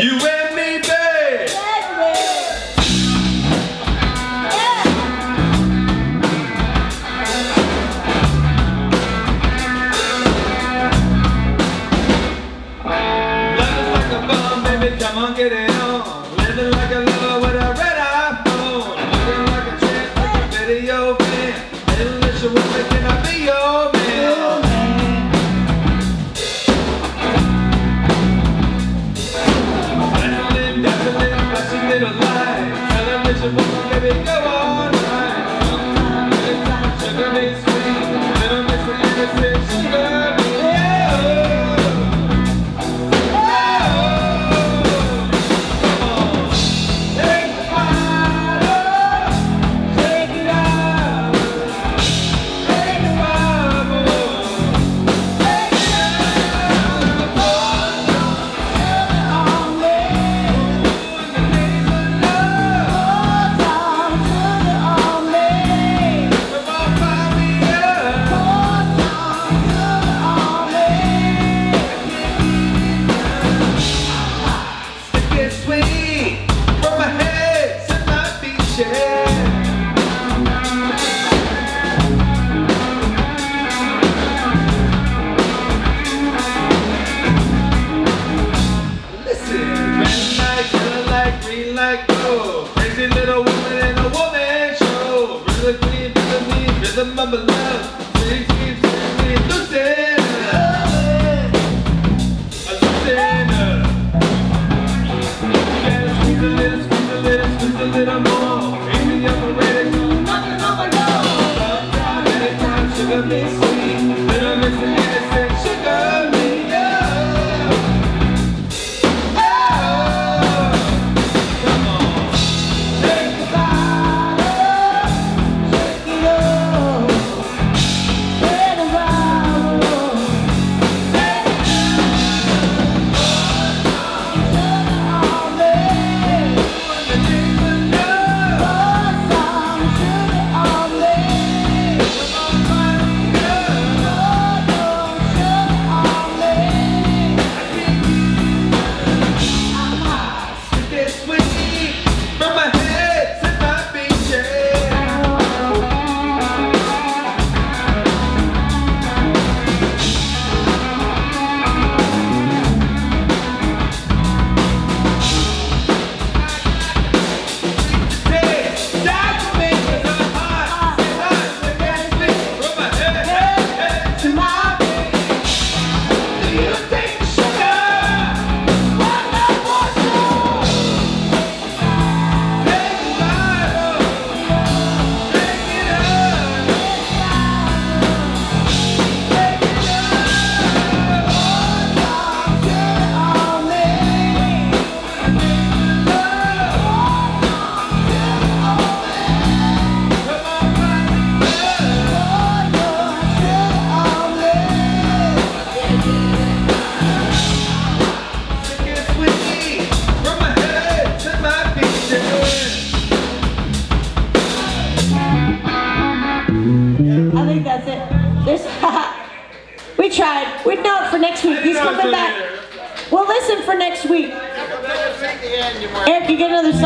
You and me, babe. Like a bum, baby, come on, get it on. Living like a lover woman, baby, green light. Crazy little woman in a woman show. Rhythm queen, rhythm me, rhythm of love. Squeeze a little, squeeze a little, squeeze a little more. Baby, I'm ready to nothing on my door. Anytime, sugar me sweet, little miss innocent, sugar me, we tried. We'd know it for next week. He's coming back. We'll listen for next week. Eric, you get another song.